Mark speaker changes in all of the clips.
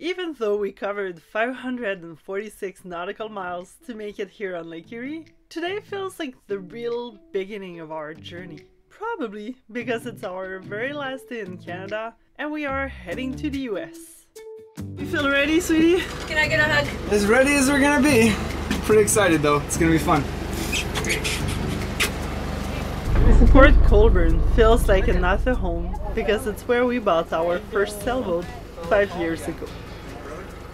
Speaker 1: Even though we covered 546 nautical miles to make it here on Lake Erie, today feels like the real beginning of our journey. Probably because it's our very last day in Canada and we are heading to the US. You feel ready, sweetie?
Speaker 2: Can I get a hug?
Speaker 3: As ready as we're gonna be. Pretty excited though. It's gonna be fun.
Speaker 1: Port Colborne feels like another home because it's where we bought our first sailboat five years ago.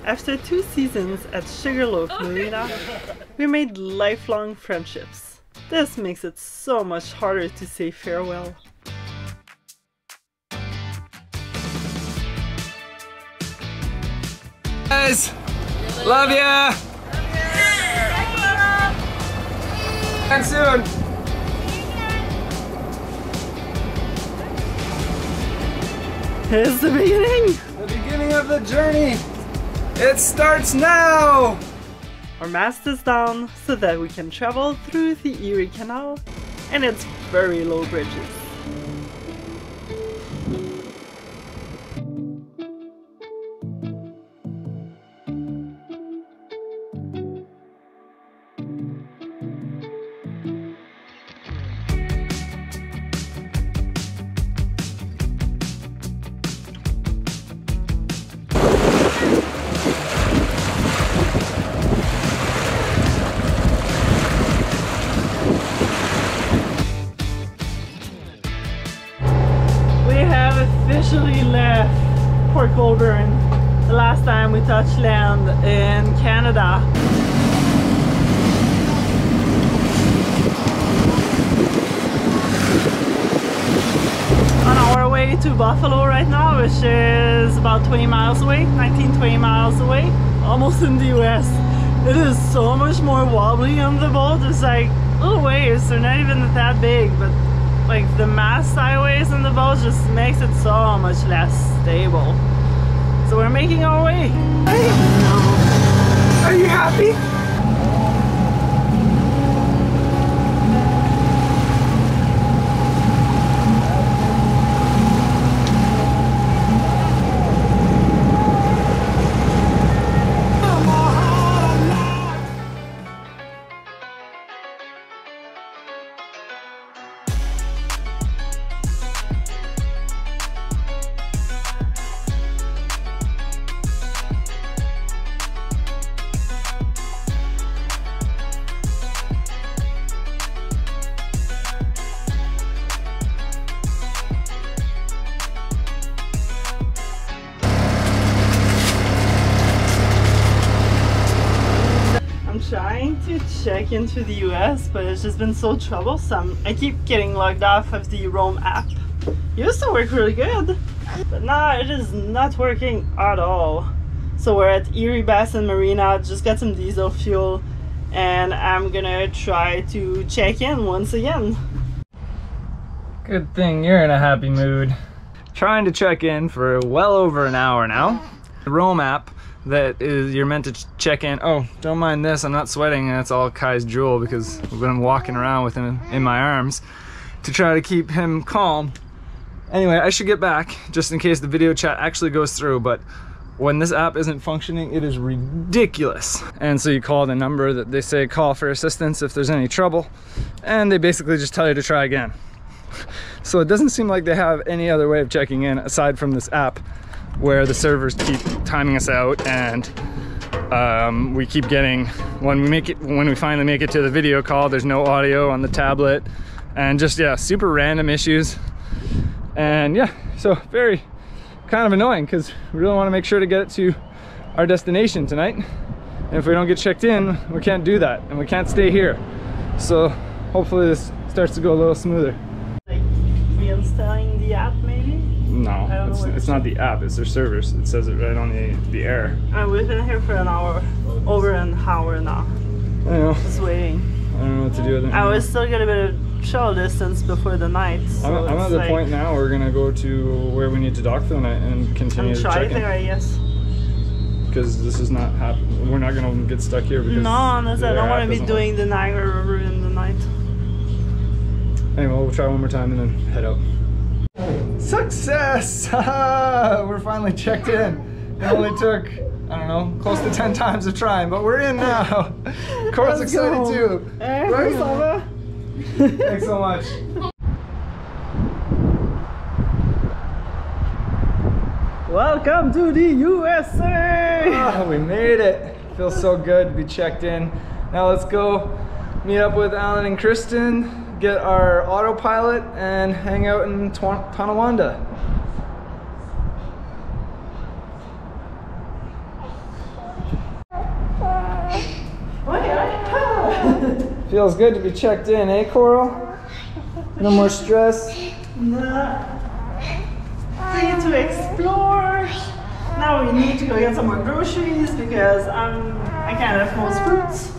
Speaker 1: After two seasons at Sugarloaf oh. Marina, we made lifelong friendships. This makes it so much harder to say farewell.
Speaker 3: Guys, love ya. And soon.
Speaker 1: It's the beginning!
Speaker 3: The beginning of the journey. It starts now.
Speaker 1: Our mast is down so that we can travel through the Erie Canal and its very low bridges. Buffalo right now, which is about 20 miles away, 19, 20 miles away, almost in the US. It is so much more wobbly on the boat. It's like little waves, they're not even that big, but like the mast sideways on the boat just makes it so much less stable. So we're making our way.
Speaker 3: Are you happy?
Speaker 1: Check into the US, but it's just been so troublesome. I keep getting logged off of the Roam app. Used to work really good, but now it is not working at all. So we're at Erie Basin Marina, just got some diesel fuel, and I'm gonna try to check in once again.
Speaker 3: Good thing you're in a happy mood. Trying to check in for well over an hour now. The Roam app that is you're meant to check in. Oh, don't mind this. I'm not sweating. That's all Kai's drool because I've been walking around with him in my arms to try to keep him calm. Anyway, I should get back just in case the video chat actually goes through, but when this app isn't functioning, it is ridiculous. And so you call the number that they say call for assistance if there's any trouble, and they basically just tell you to try again. So it doesn't seem like they have any other way of checking in aside from this app where the servers keep timing us out and um, we keep getting when we make it when we finally make it to the video call there's no audio on the tablet and just yeah super random issues. And yeah so very kind of annoying because we really want to make sure to get it to our destination tonight. And if we don't get checked in we can't do that and we can't stay here. So hopefully this starts to go a little smoother.
Speaker 1: Like reinstalling the app, maybe?
Speaker 3: No it's, it's not the app it's their servers it says it right on the the air
Speaker 1: And we've been here for an hour, over an hour now,
Speaker 3: i know
Speaker 1: just waiting.
Speaker 3: i don't know what to do with it
Speaker 1: I was still get a bit of travel distance before the night. So
Speaker 3: I'm, I'm at the
Speaker 1: like,
Speaker 3: point now we're gonna go to where we need to dock for the night and continue
Speaker 1: I'm
Speaker 3: to check
Speaker 1: there, I guess.
Speaker 3: because this is not happening. We're not gonna get stuck here because
Speaker 1: No, unless I don't want to be doing the Niagara River in the night.
Speaker 3: Anyway, we'll try one more time and then head out. Success! we're finally checked in. It only took, I don't know, close to 10 times of trying, but we're in now. Cora's excited
Speaker 1: go.
Speaker 3: too.
Speaker 1: Eh,
Speaker 3: Right? Thanks so much.
Speaker 1: Welcome to the USA!
Speaker 3: Ah, we made it. Feels so good to be checked in. Now let's go meet up with Alan and Kristen, get our autopilot, and hang out in Tonawanda. Feels good to be checked in, eh, Coral? No more stress.
Speaker 1: Free to explore. Now we need to go get some more groceries because I'm, I can't have most fruits.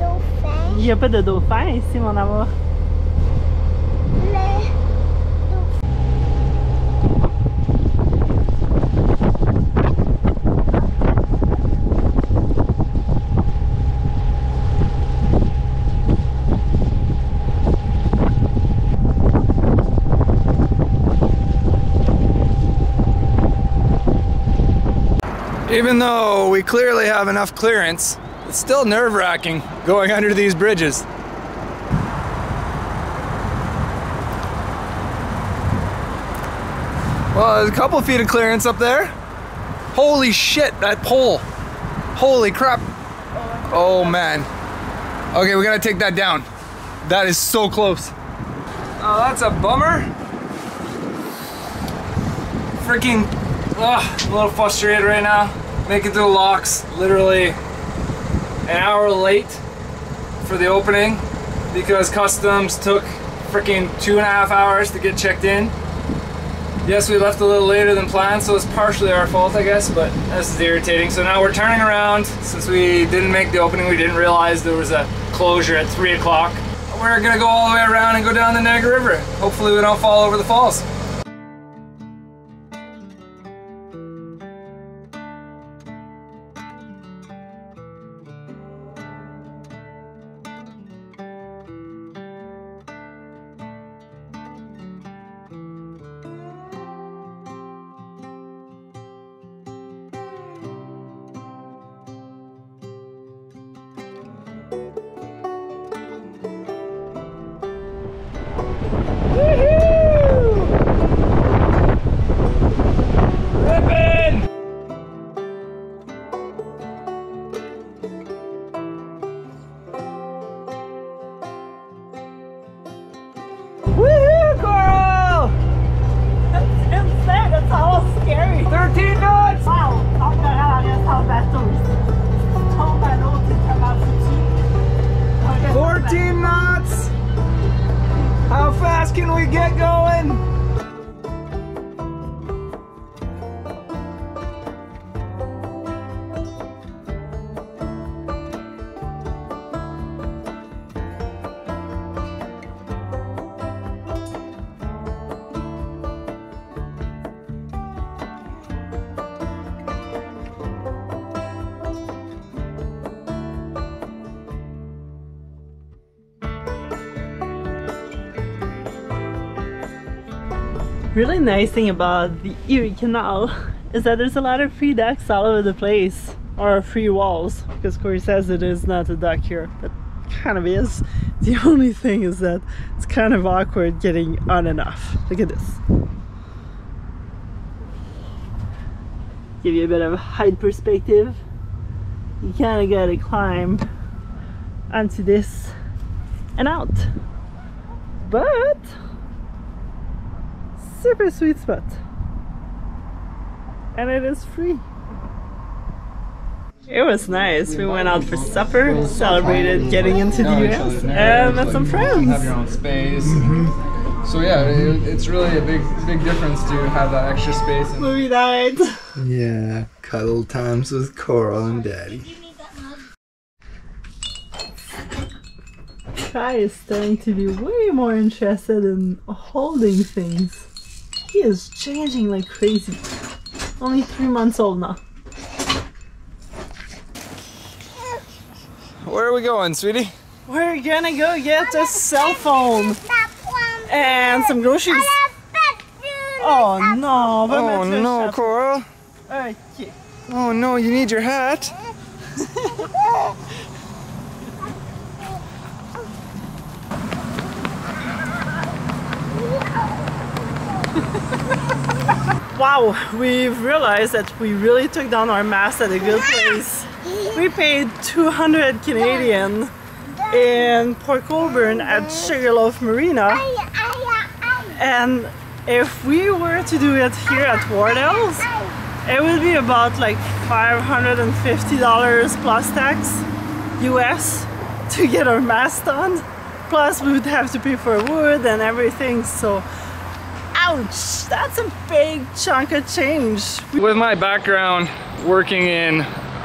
Speaker 2: Dauphin,
Speaker 1: Il n'y a pas de dauphin ici, mon amour.
Speaker 3: Even though we clearly have enough clearance, it's still nerve wracking going under these bridges. Well, there's a couple feet of clearance up there. Holy shit, that pole. Holy crap. Oh man. Okay, we gotta take that down. That is so close. Oh, that's a bummer. Freaking, ugh, a little frustrated right now. Making through the locks, literally an hour late for the opening because customs took freaking two and a half hours to get checked in. Yes, we left a little later than planned, so it's partially our fault, I guess, but this is irritating. So now we're turning around. Since we didn't make the opening, we didn't realize there was a closure at 3 o'clock. We're gonna go all the way around and go down the Niagara River. Hopefully we don't fall over the falls. Can we get going?
Speaker 1: Really nice thing about the Erie Canal is that there's a lot of free decks all over the place, or free walls, because Corey says it is not a dock here, but kind of is. The only thing is that it's kind of awkward getting on and off. Look at this. Give you a bit of height perspective. You kind of gotta climb onto this and out. But super sweet spot. And it is free. It was nice. We went out for supper, celebrated getting into the US, and met some friends.
Speaker 3: Have your
Speaker 1: friends.
Speaker 3: own space. Mm-hmm. So yeah, it, it's really a big, big difference to have that extra space. And
Speaker 1: Movie night.
Speaker 4: Yeah, cuddle times with Coral and Daddy.
Speaker 1: Kai is starting to be way more interested in holding things. He is changing like crazy. Only three months old now.
Speaker 3: where are we going, sweetie?
Speaker 1: We're gonna go get a cell phone and some groceries. Oh no!
Speaker 3: Oh no. Coral. Oh no, you need your hat.
Speaker 1: Wow, we've realized that we really took down our mast at a good place. We paid 200 Canadian in Port Colborne at Sugarloaf Marina. And if we were to do it here at Wardell's, it would be about like $550 plus tax US to get our mast done. Plus we would have to pay for wood and everything, so ouch, that's a big chunk of change.
Speaker 3: With my background working in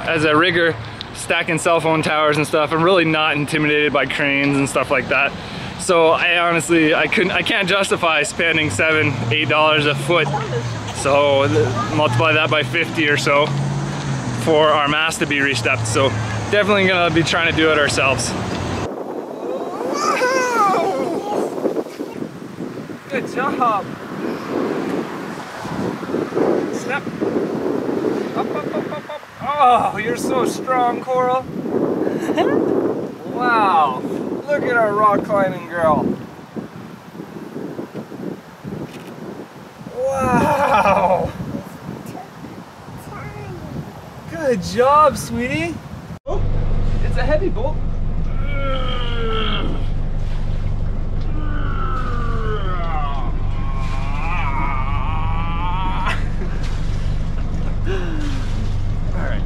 Speaker 3: as a rigger, stacking cell phone towers and stuff, I'm really not intimidated by cranes and stuff like that. So I honestly, I couldn't, I can't justify spending seven, eight dollars a foot. So multiply that by 50 or so for our mast to be restepped. So definitely gonna be trying to do it ourselves. Good job. Snap. Up, up, up, up, up. Oh, you're so strong, Coral. wow. Look at our rock climbing girl. Wow. Good job, sweetie. Oh, it's a heavy bolt. All right.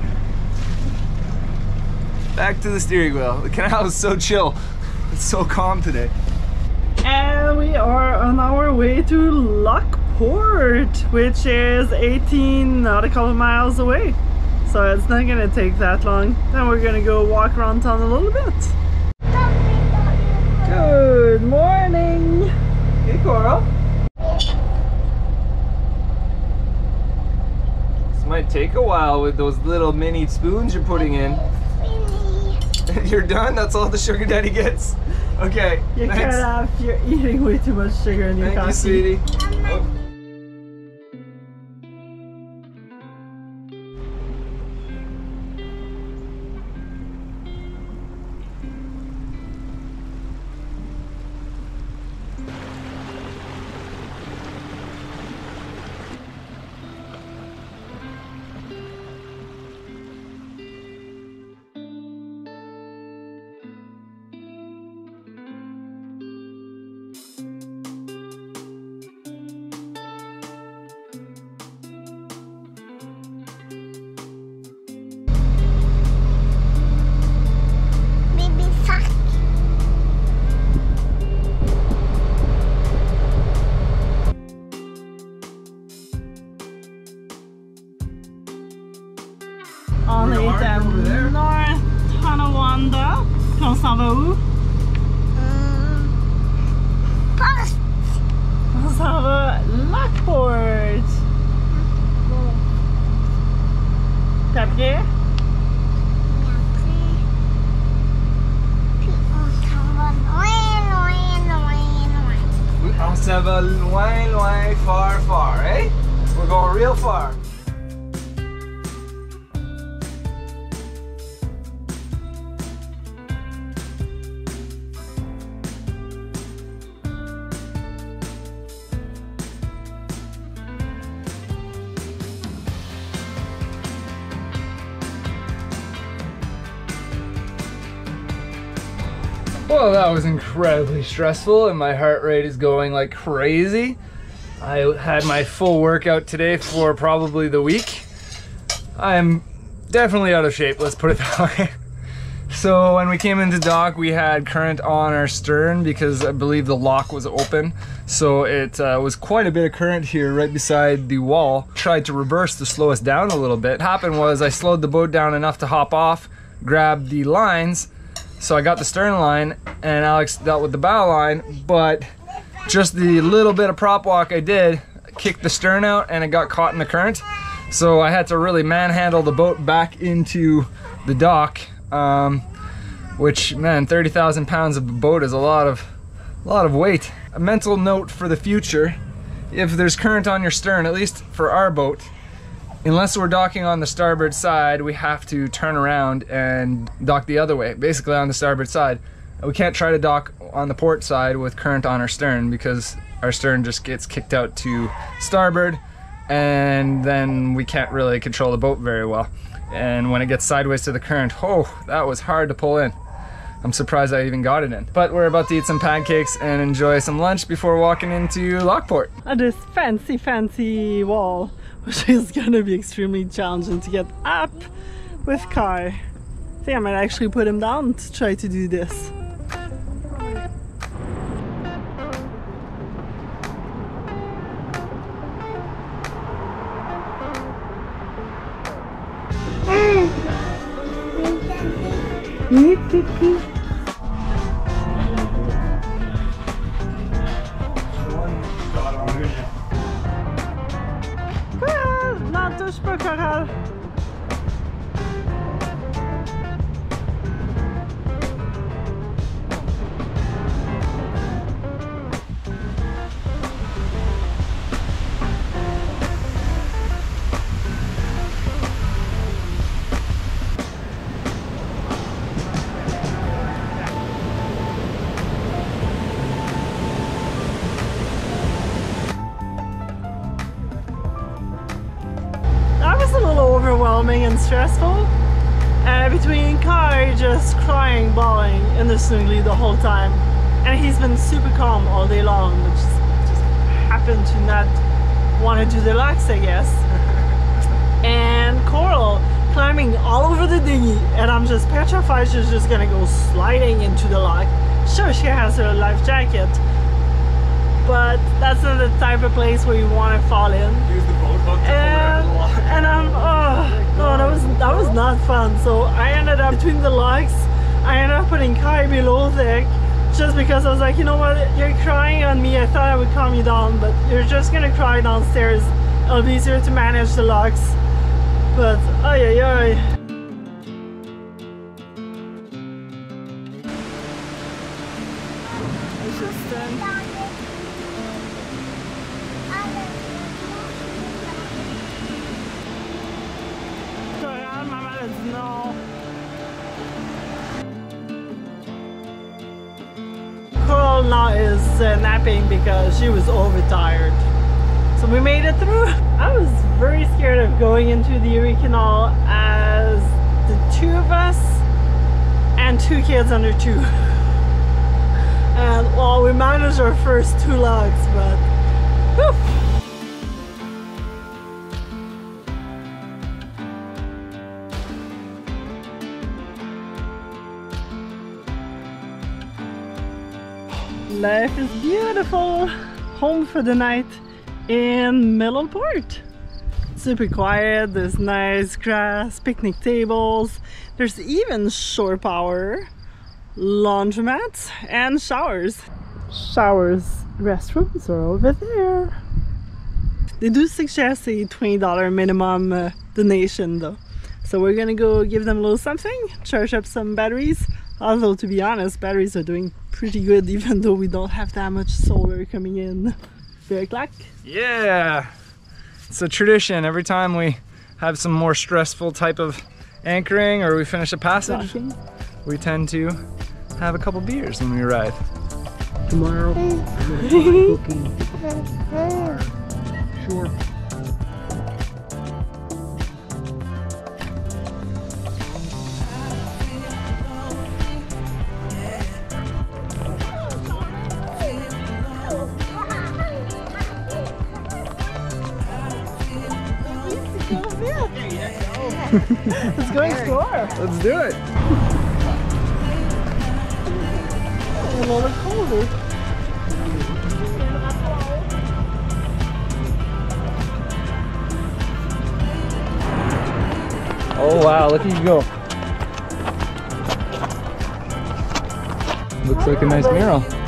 Speaker 3: Back to the steering wheel. The canal is so chill. It's so calm today.
Speaker 1: And we are on our way to Lockport, which is 18 nautical miles away. So it's not gonna take that long. Then we're gonna go walk around town a little bit. Good morning!
Speaker 3: Hey, Coral. This might take a while with those little mini spoons you're putting in. you're done? That's all the sugar daddy gets? Okay,
Speaker 1: You
Speaker 3: thanks.
Speaker 1: cut off, you're eating way too much sugar in your
Speaker 3: Thank you,
Speaker 1: coffee.
Speaker 3: sweetie. Oh.
Speaker 2: Baby
Speaker 1: va
Speaker 2: loin, loin,
Speaker 3: far, far, eh? We're going real far. Incredibly stressful, and my heart rate is going like crazy. I had my full workout today for probably the week. I'm definitely out of shape, let's put it that way. So, when we came into dock, we had current on our stern because I believe the lock was open. So, it uh, was quite a bit of current here right beside the wall. Tried to reverse to slow us down a little bit. What happened was I slowed the boat down enough to hop off, grab the lines, so I got the stern line and Alex dealt with the bow line, but just the little bit of prop walk I did kicked the stern out and it got caught in the current. So I had to really manhandle the boat back into the dock, um, which man, 30,000 pounds of boat is a lot of, a lot of weight. A mental note for the future if there's current on your stern, at least for our boat, unless we're docking on the starboard side, we have to turn around and dock the other way, basically on the starboard side. We can't try to dock on the port side with current on our stern because our stern just gets kicked out to starboard and then we can't really control the boat very well. And when it gets sideways to the current, oh, that was hard to pull in. I'm surprised I even got it in. But we're about to eat some pancakes and enjoy some lunch before walking into Lockport.
Speaker 1: On this fancy, fancy wall, which is gonna be extremely challenging to get up with Kai. I think I might actually put him down to try to do this. På stressful. Uh, between Kai just crying, bawling innocently the whole time, and he's been super calm all day long, which just, just happened to not want to do the locks, I guess. and Coral climbing all over the dinghy, and I'm just petrified she's just gonna go sliding into the lock. Sure, she has her life jacket, but that's not the type of place where you want to fall in
Speaker 3: Use the boat hook
Speaker 1: and, and I'm oh no that was that was not fun. So I ended up between the locks I ended up putting Kai below deck just because I was like you know what? You're crying on me. I thought I would calm you down but you're just gonna cry downstairs. It'll be easier to manage the locks but oh yeah yeah it's just um, uh, napping because she was overtired. So we made it through. I was very scared of going into the Erie Canal as the two of us and two kids under two. And well, we managed our first two locks, but whew. Life is beautiful. Home for the night in Port. Super quiet, there's nice grass, picnic tables, there's even shore power, laundromats, and showers. Showers, restrooms are over there. They do suggest a $20 minimum uh, donation though. So we're gonna go give them a little something, charge up some batteries. Although to be honest, batteries are doing pretty good even though we don't have that much solar coming in. Very luck.
Speaker 3: Yeah, it's a tradition. Every time we have some more stressful type of anchoring or we finish a passage, we tend to have a couple beers when we arrive.
Speaker 5: Tomorrow, I'm gonna try cooking our
Speaker 1: Let's go explore.
Speaker 3: Let's do it.
Speaker 1: A little colder.
Speaker 3: Oh wow, look at you go. Looks like a nice mural.